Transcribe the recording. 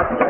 Yes, I,